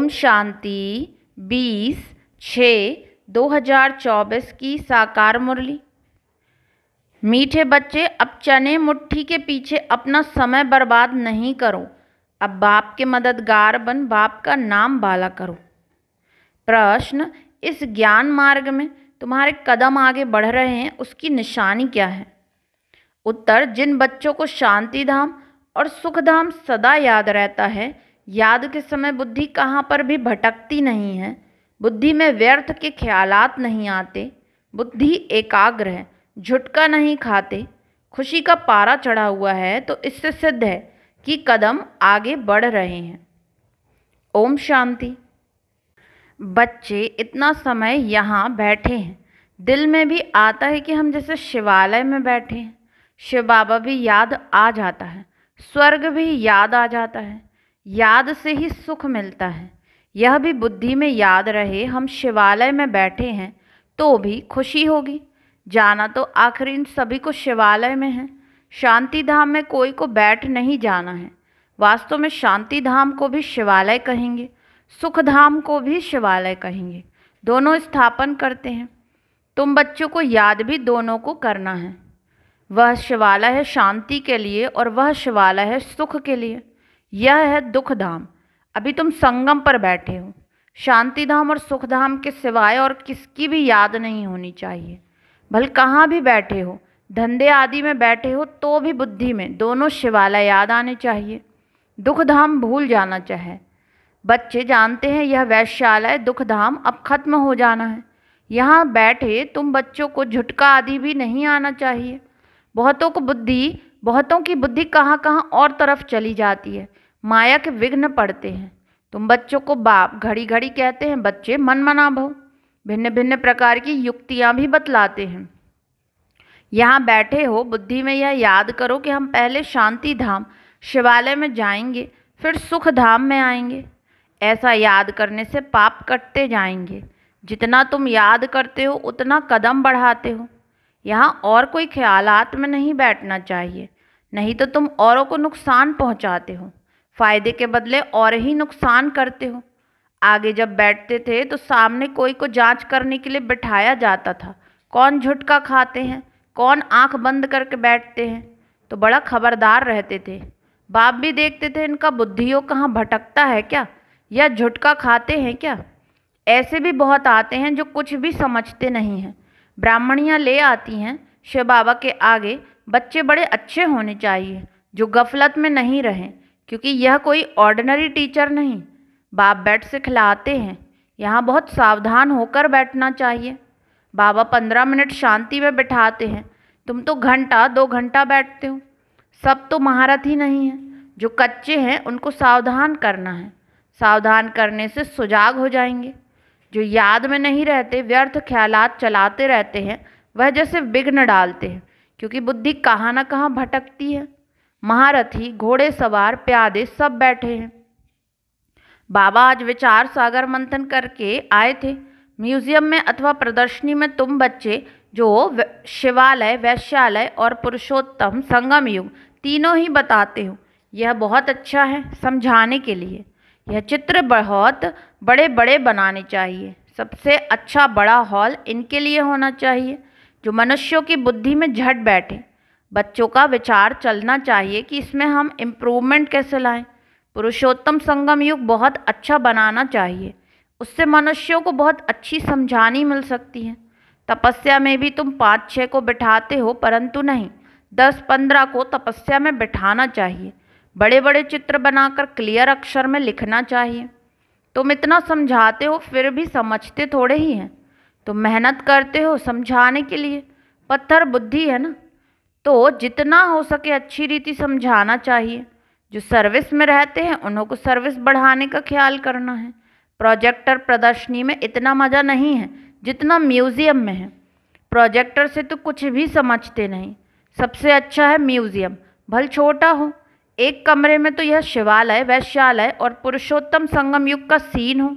ओम शांति बीस छः दो हज़ार चौबीस की साकार मुरली। मीठे बच्चे, अब चने मुट्ठी के पीछे अपना समय बर्बाद नहीं करो। अब बाप के मददगार बन, बाप का नाम बाला करो। प्रश्न, इस ज्ञान मार्ग में तुम्हारे कदम आगे बढ़ रहे हैं, उसकी निशानी क्या है? उत्तर, जिन बच्चों को शांति धाम और सुख धाम सदा याद रहता है याद के समय बुद्धि कहाँ पर भी भटकती नहीं है। बुद्धि में व्यर्थ के ख्यालात नहीं आते। बुद्धि एकाग्र है, झुटका नहीं खाते। खुशी का पारा चढ़ा हुआ है तो इससे सिद्ध है कि कदम आगे बढ़ रहे हैं। ओम शांति। बच्चे इतना समय यहाँ बैठे हैं। दिल में भी आता है कि हम जैसे शिवालय में बैठे हैं। शिव बाबा भी याद आ जाता है, स्वर्ग भी याद आ जाता है। याद से ही सुख मिलता है। यह भी बुद्धि में याद रहे, हम शिवालय में बैठे हैं तो भी खुशी होगी। जाना तो आखिर इन सभी को शिवालय में है। शांति धाम में कोई को बैठ नहीं जाना है। वास्तव में शांति धाम को भी शिवालय कहेंगे सुख धाम को भी शिवालय कहेंगे। दोनों स्थापन करते हैं। तुम बच्चों को याद भी दोनों को करना है। वह शिवालय है शांति के लिए और वह शिवालय है सुख के लिए। यह है दुख धाम अभी तुम संगम पर बैठे हो। शांति धाम और सुख धाम के सिवाय और किसकी भी याद नहीं होनी चाहिए। भल कहाँ भी बैठे हो, धंधे आदि में बैठे हो तो भी बुद्धि में दोनों शिवालय याद आने चाहिए। दुख धाम भूल जाना चाहे। बच्चे जानते हैं यह वैश्यालय दुख धाम अब खत्म हो जाना है। यहाँ बैठे तुम बच्चों को झुटका आदि भी नहीं आना चाहिए। बहुतों को बुद्धि बहुतों की बुद्धि कहाँ कहाँ और तरफ़ चली जाती है। माया के विघ्न पड़ते हैं। तुम बच्चों को बाप घड़ी घड़ी कहते हैं, बच्चे मन मना भो भिन्न भिन्न प्रकार की युक्तियाँ भी बतलाते हैं। यहाँ बैठे हो, बुद्धि में यह याद करो कि हम पहले शांति धाम शिवालय में जाएँगे, फिर सुख धाम में आएँगे। ऐसा याद करने से पाप कटते जाएँगे। जितना तुम याद करते हो, उतना कदम बढ़ाते हो। यहाँ और कोई ख्यालात में नहीं बैठना चाहिए। नहीं तो तुम औरों को नुकसान पहुँचाते हो। फ़ायदे के बदले और ही नुकसान करते हो। आगे जब बैठते थे तो सामने कोई को जाँच करने के लिए बिठाया जाता था। कौन झुटका खाते हैं? कौन आँख बंद करके बैठते हैं? तो बड़ा खबरदार रहते थे। बाप भी देखते थे, इनका बुद्धियों कहाँ भटकता है क्या? या झुटका खाते हैं क्या? ऐसे भी बहुत आते हैं जो कुछ भी समझते नहीं हैं। ब्राह्मणियाँ ले आती हैं शिव बाबा के आगे बच्चे बड़े अच्छे होने चाहिए, जो गफलत में नहीं रहें, क्योंकि यह कोई ऑर्डिनरी टीचर नहीं। बाप बैठ से खिलाते हैं, यहाँ बहुत सावधान होकर बैठना चाहिए। बाबा पंद्रह मिनट शांति में बैठाते हैं, तुम तो घंटा, दो घंटा बैठते हो। सब तो महारत ही नहीं है, जो कच्चे हैं, उनको सावधान करना है। सावधान करने से सुजाग हो जाएँगे। जो याद में नहीं रहते, व्यर्थ ख्यालात चलाते रहते हैं, वह जैसे विघ्न डालते हैं। क्योंकि बुद्धि कहाँ ना कहाँ भटकती है। महारथी, घोड़े सवार, प्यादे सब बैठे हैं। बाबा आज विचार सागर मंथन करके आए थे। म्यूज़ियम में अथवा प्रदर्शनी में तुम बच्चे, जो शिवालय, वैश्यालय और पुरुषोत्तम संगम युग, तीनों ही बताते हो। यह बहुत अच्छा है समझाने के लिए। यह चित्र बहुत बड़े बड़े बनाने चाहिए। सबसे अच्छा बड़ा हॉल इनके लिए होना चाहिए। जो मनुष्यों की बुद्धि में झट बैठे। बच्चों का विचार चलना चाहिए कि इसमें हम इम्प्रूवमेंट कैसे लाएँ। पुरुषोत्तम संगम युग बहुत अच्छा बनाना चाहिए। उससे मनुष्यों को बहुत अच्छी समझानी मिल सकती है। तपस्या में भी तुम पाँच छः को बिठाते हो, परंतु नहीं दस पंद्रह को तपस्या में बिठाना चाहिए। बड़े बड़े चित्र बनाकर क्लियर अक्षर में लिखना चाहिए। तुम इतना समझाते हो, फिर भी समझते थोड़े ही हैं। तुम मेहनत करते हो समझाने के लिए। पत्थर बुद्धि है ना? तो जितना हो सके अच्छी रीति समझाना चाहिए। जो सर्विस में रहते हैं, उन्हों को सर्विस बढ़ाने का ख्याल करना है। प्रोजेक्टर प्रदर्शनी में इतना मज़ा नहीं है, जितना म्यूज़ियम में है। प्रोजेक्टर से तो कुछ भी समझते नहीं। सबसे अच्छा है म्यूज़ियम भल छोटा हो। एक कमरे में तो यह शिवालय, वैश्यालय और पुरुषोत्तम संगम युग का सीन हो।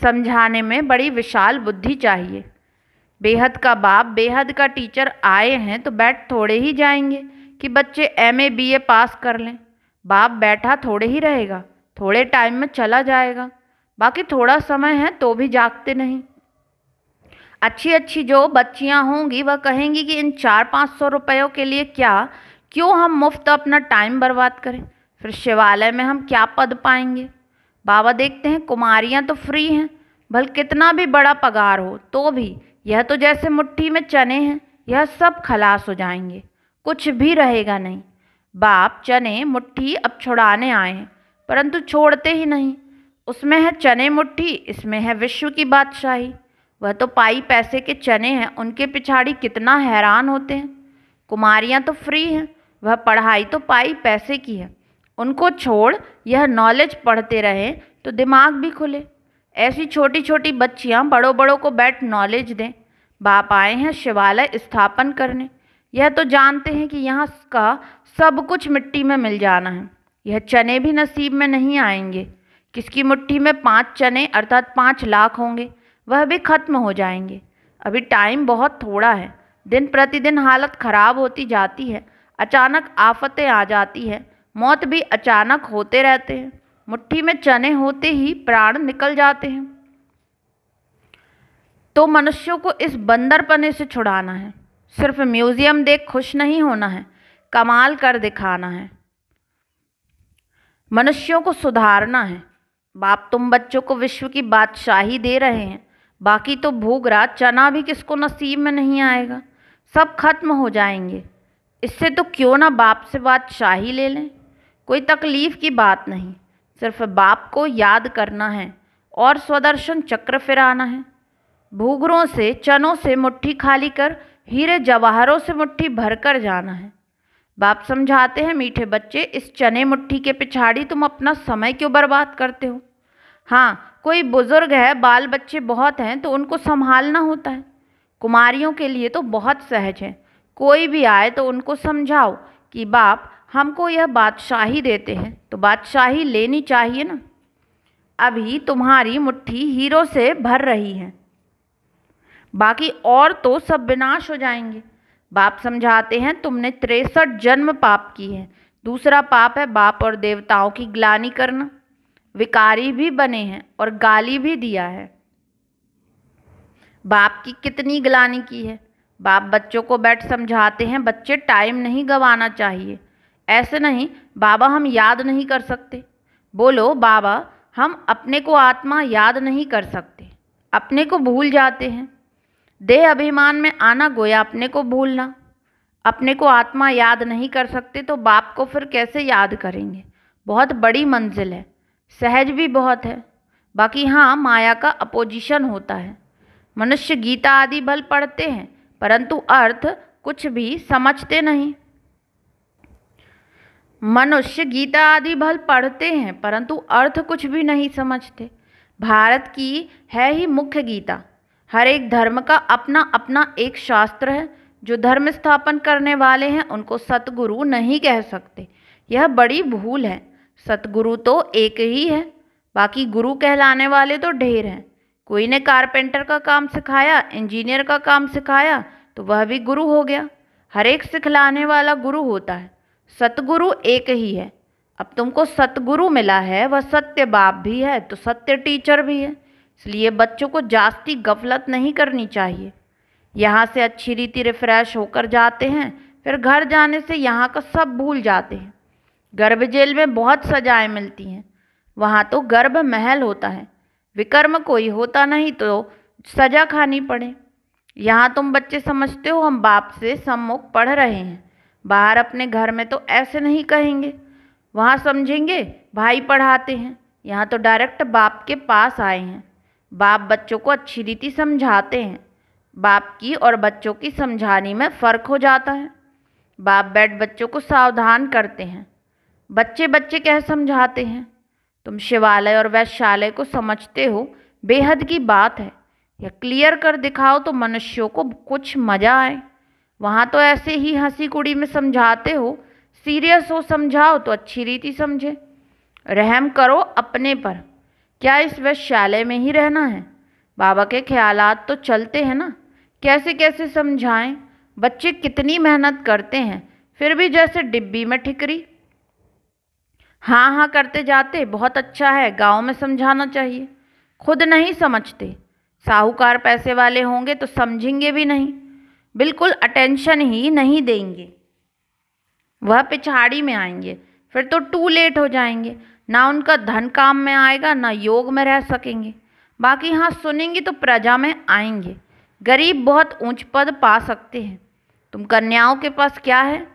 समझाने में बड़ी विशाल बुद्धि चाहिए। बेहद का बाप, बेहद का टीचर आए हैं तो बैठ थोड़े ही जाएँगे कि बच्चे एम ए बी ए पास कर लें। बाप बैठा थोड़े ही रहेगा, थोड़े टाइम में चला जाएगा। बाकी थोड़ा समय है तो भी जागते नहीं। अच्छी अच्छी जो बच्चियाँ होंगी, वह कहेंगी कि इन चार पाँच सौ रुपयों के लिए क्या, क्यों हम मुफ़्त अपना टाइम बर्बाद करें? फिर शिवालय में हम क्या पद पाएँगे? बाबा देखते हैं कुमारियाँ तो फ्री हैं, भल कितना भी बड़ा पगार हो तो भी यह तो जैसे मुट्ठी में चने हैं, यह सब खलास हो जाएँगे, कुछ भी रहेगा नहीं। बाप चने मुट्ठी अब छुड़ाने आए हैं, परंतु छोड़ते ही नहीं। उसमें है चने मुट्ठी, इसमें है विश्व की बादशाही। वह तो पाई पैसे के चने हैं, उनके पिछाड़ी कितना हैरान होते हैं। कुमारियाँ तो फ्री हैं, वह पढ़ाई तो पाई पैसे की है उनको छोड़, यह नॉलेज पढ़ते रहे तो दिमाग भी खुले। ऐसी छोटी छोटी बच्चियाँ बड़ों बड़ों को बैठ नॉलेज दें। बाप आए हैं शिवालय स्थापन करने। यह तो जानते हैं कि यहाँ का सब कुछ मिट्टी में मिल जाना है। यह चने भी नसीब में नहीं आएँगे। किसकी मुट्ठी में पाँच चने, अर्थात पाँच लाख होंगे, वह भी खत्म हो जाएँगे। अभी टाइम बहुत थोड़ा है। दिन प्रतिदिन हालत ख़राब होती जाती है। अचानक आफतें आ जाती है। मौत भी अचानक होते रहते हैं। मुट्ठी में चने होते ही प्राण निकल जाते हैं। तो मनुष्यों को इस बंदरपने से छुड़ाना है। सिर्फ़ म्यूज़ियम देख खुश नहीं होना है, कमाल कर दिखाना है। मनुष्यों को सुधारना है। बाप तुम बच्चों को विश्व की बादशाही दे रहे हैं। बाकी तो भूगरा चना भी किसको नसीब में नहीं आएगा। सब खत्म हो जाएँगे। इससे तो क्यों ना बाप से बादशाही ले लें? कोई तकलीफ़ की बात नहीं। सिर्फ़ बाप को याद करना है और स्वदर्शन चक्र फिराना है। भूगरों से, चनों से मुट्ठी खाली कर, हीरे जवाहरों से मुट्ठी भर कर जाना है। बाप समझाते हैं, मीठे बच्चे, इस चने मुट्ठी के पिछाड़ी तुम अपना समय क्यों बर्बाद करते हो? हाँ कोई बुज़ुर्ग है, बाल बच्चे बहुत हैं तो उनको संभालना होता है। कुमारियों के लिए तो बहुत सहज है। कोई भी आए तो उनको समझाओ कि बाप हमको यह बादशाही देते हैं। तो बादशाही लेनी चाहिए ना। अभी तुम्हारी मुट्ठी हीरो से भर रही है। बाकी और तो सब विनाश हो जाएँगे। बाप समझाते हैं, तुमने तिरसठ जन्म पाप की है। दूसरा पाप है बाप और देवताओं की ग्लानी करना। विकारी भी बने हैं और गाली भी दिया है। बाप की कितनी ग्लानी की है। बाप बच्चों को बैठ समझाते हैं, बच्चे टाइम नहीं गंवाना चाहिए। ऐसे नहीं, बाबा हम याद नहीं कर सकते। बोलो, बाबा, हम अपने को आत्मा याद नहीं कर सकते। अपने को भूल जाते हैं। देह अभिमान में आना गोया, अपने को भूलना। अपने को आत्मा याद नहीं कर सकते तो बाप को फिर कैसे याद करेंगे? बहुत बड़ी मंजिल है। सहज भी बहुत है। बाकी हाँ माया का अपोजिशन होता है। मनुष्य गीता आदि बल पढ़ते हैं, परंतु अर्थ कुछ भी समझते नहीं। मनुष्य गीता आदि भल पढ़ते हैं, परंतु अर्थ कुछ भी नहीं समझते। भारत की है ही मुख्य गीता। हर एक धर्म का अपना अपना एक शास्त्र है। जो धर्म स्थापन करने वाले हैं, उनको सतगुरु नहीं कह सकते। यह बड़ी भूल है। सतगुरु तो एक ही है। बाकी गुरु कहलाने वाले तो ढेर हैं। कोई ने कारपेंटर का काम सिखाया, इंजीनियर का काम सिखाया तो वह भी गुरु हो गया। हर एक सिखलाने वाला गुरु होता है। सतगुरु एक ही है। अब तुमको सतगुरु मिला है, वह सत्य बाप भी है तो सत्य टीचर भी है। इसलिए बच्चों को जास्ती गफलत नहीं करनी चाहिए। यहाँ से अच्छी रीति रिफ्रेश होकर जाते हैं, फिर घर जाने से यहाँ का सब भूल जाते हैं। गर्भ जेल में बहुत सजाएँ मिलती हैं। वहाँ तो गर्भ महल होता है। विकर्म कोई होता नहीं तो सजा खानी पड़े। यहाँ तुम बच्चे समझते हो, हम बाप से सम्मुख पढ़ रहे हैं। बाहर अपने घर में तो ऐसे नहीं कहेंगे। वहाँ समझेंगे, भाई पढ़ाते हैं। यहाँ तो डायरेक्ट बाप के पास आए हैं। बाप बच्चों को अच्छी रीति समझाते हैं। बाप की और बच्चों की समझाने में फ़र्क हो जाता है। बाप बैठ बच्चों को सावधान करते हैं। बच्चे बच्चे कह समझाते हैं। तुम शिवालय और वैश्यालय को समझते हो, बेहद की बात है। या क्लियर कर दिखाओ तो मनुष्यों को कुछ मज़ा आए। वहाँ तो ऐसे ही हँसी कुड़ी में समझाते हो। सीरियस हो, समझाओ तो अच्छी रीति समझे। रहम करो अपने पर। क्या इस वैश्यालय में ही रहना है? बाबा के ख्यालात तो चलते हैं ना। कैसे कैसे समझाएँ? बच्चे कितनी मेहनत करते हैं, फिर भी जैसे डिब्बी में ठिकरी। हाँ हाँ करते जाते, बहुत अच्छा है, गाँव में समझाना चाहिए। खुद नहीं समझते। साहूकार पैसे वाले होंगे तो समझेंगे भी नहीं। बिल्कुल अटेंशन ही नहीं देंगे। वह पिछाड़ी में आएँगे, फिर तो टू लेट हो जाएँगे। ना उनका धन काम में आएगा, ना योग में रह सकेंगे। बाकी हाँ सुनेंगे तो प्रजा में आएँगे। गरीब बहुत ऊंच पद पा सकते हैं। तुम कन्याओं के पास क्या है?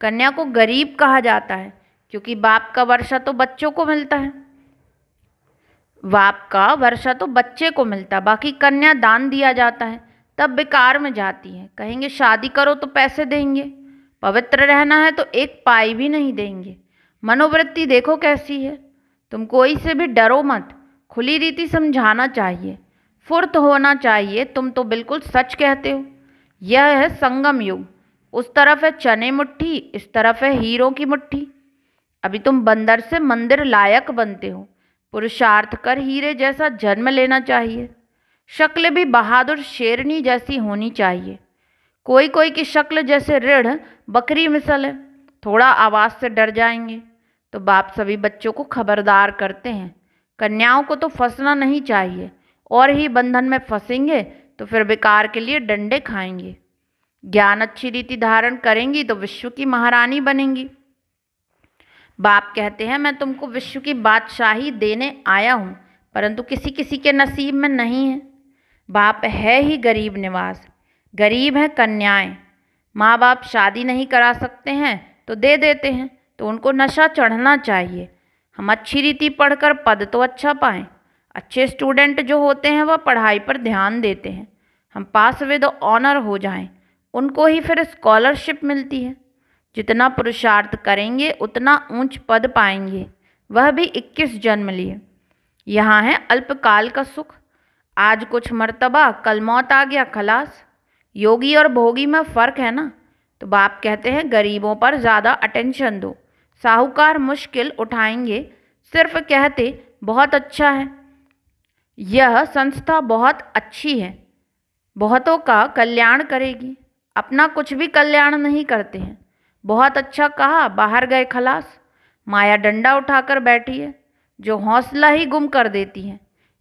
कन्या को गरीब कहा जाता है, क्योंकि बाप का वर्षा तो बच्चों को मिलता है। बाप का वर्षा तो बच्चे को मिलता है, बाकी कन्या दान दिया जाता है। तब बेकार में जाती है। कहेंगे, शादी करो तो पैसे देंगे। पवित्र रहना है तो एक पाई भी नहीं देंगे। मनोवृत्ति देखो कैसी है। तुम कोई से भी डरो मत। खुली रीति समझाना चाहिए। फुर्त होना चाहिए। तुम तो बिल्कुल सच कहते हो। यह है संगम युग। उस तरफ़ है चने मुट्ठी, इस तरफ़ है हीरो की मुट्ठी। अभी तुम बंदर से मंदिर लायक बनते हो। पुरुषार्थ कर हीरे जैसा जन्म लेना चाहिए। शक्ल भी बहादुर शेरनी जैसी होनी चाहिए। कोई कोई की शक्ल जैसे ऋढ़ बकरी मिसल है, थोड़ा आवाज़ से डर जाएँगे। तो बाप सभी बच्चों को खबरदार करते हैं। कन्याओं को तो फंसना नहीं चाहिए। और ही बंधन में फंसेंगे तो फिर बेकार के लिए डंडे खाएँगे। ज्ञान अच्छी रीति धारण करेंगी तो विश्व की महारानी बनेंगी। बाप कहते हैं, मैं तुमको विश्व की बादशाही देने आया हूँ, परंतु किसी किसी के नसीब में नहीं है। बाप है ही गरीब निवास। गरीब हैं कन्याएँ। माँ बाप शादी नहीं करा सकते हैं तो दे देते हैं तो उनको नशा चढ़ना चाहिए। हम अच्छी रीति पढ़कर पद तो अच्छा पाएँ। अच्छे स्टूडेंट जो होते हैं, वह पढ़ाई पर ध्यान देते हैं। हम पास विद ऑनर हो जाएँ, उनको ही फिर स्कॉलरशिप मिलती है। जितना पुरुषार्थ करेंगे, उतना ऊंच पद पाएँगे। वह भी 21 जन्म लिए। यहाँ है अल्पकाल का सुख। आज कुछ मर्तबा, कल मौत आ गया, खलास। योगी और भोगी में फ़र्क है ना? तो बाप कहते हैं, गरीबों पर ज़्यादा अटेंशन दो। साहूकार मुश्किल उठाएँगे। सिर्फ़ कहते, बहुत अच्छा है। यह संस्था बहुत अच्छी है। बहुतों का कल्याण करेगी। अपना कुछ भी कल्याण नहीं करते हैं। बहुत अच्छा कहा, बाहर गए खलास। माया डंडा उठाकर बैठी है, जो हौसला ही गुम कर देती है।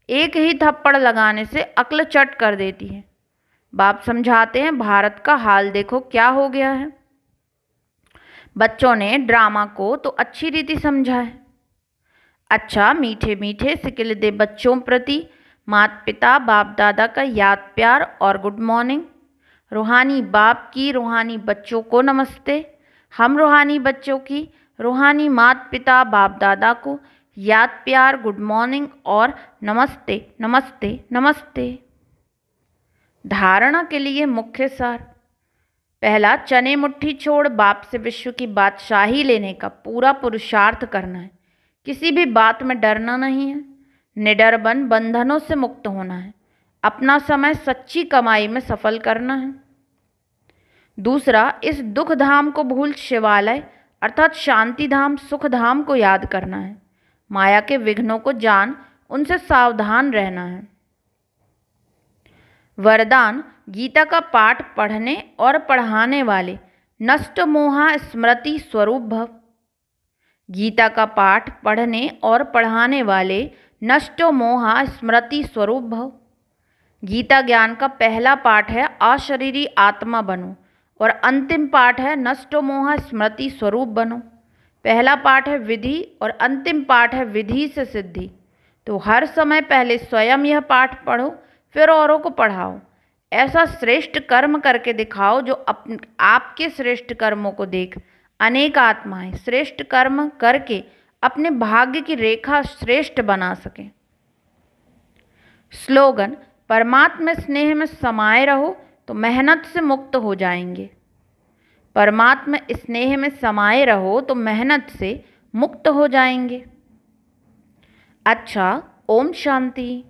एक ही थप्पड़ लगाने से अक्ल चट कर देती है। बाप समझाते हैं, भारत का हाल देखो, क्या हो गया है? बच्चों ने ड्रामा को तो अच्छी रीति समझा है। अच्छा मीठे मीठे सिकिल दे बच्चों प्रति माता पिता बाप दादा का याद प्यार और गुड मॉर्निंग। रूहानी बाप की रूहानी बच्चों को नमस्ते। हम रूहानी बच्चों की रूहानी माता पिता बाप दादा को याद प्यार, गुड मॉर्निंग और नमस्ते नमस्ते नमस्ते। धारणा के लिए मुख्य सार। पहला, चने मुट्ठी छोड़ बाप से विश्व की बादशाही लेने का पूरा पुरुषार्थ करना है। किसी भी बात में डरना नहीं है। निडर बन बंधनों से मुक्त होना है। अपना समय सच्ची कमाई में सफल करना है। दूसरा, इस दुख धाम को भूल शिवालय, अर्थात शांति धाम, सुख धाम को याद करना है। माया के विघ्नों को जान, उनसे सावधान रहना है। वरदान, गीता का पाठ पढ़ने और पढ़ाने वाले, नष्ट मोहा, स्मृति स्वरूप भव। गीता का पाठ पढ़ने और पढ़ाने वाले, नष्ट मोहा, स्मृति स्वरूप भव। गीता ज्ञान का पहला पाठ है अशरीरी आत्मा बनो, और अंतिम पाठ है, नष्ट मोहा, स्मृति स्वरूप बनो। पहला पाठ है विधि और अंतिम पाठ है विधि से सिद्धि। तो हर समय पहले स्वयं यह पाठ पढ़ो, फिर औरों को पढ़ाओ। ऐसा श्रेष्ठ कर्म करके दिखाओ जो अप, आपके श्रेष्ठ कर्मों को देख। अनेक आत्माएँ श्रेष्ठ कर्म करके अपने भाग्य की रेखा श्रेष्ठ बना सकें। स्लोगन, परमात्मा स्नेह में समाये रहो तो मेहनत से मुक्त हो जाएँगे। परमात्मा स्नेह में समाये रहो तो मेहनत से मुक्त हो जाएँगे। अच्छा ओम शांति।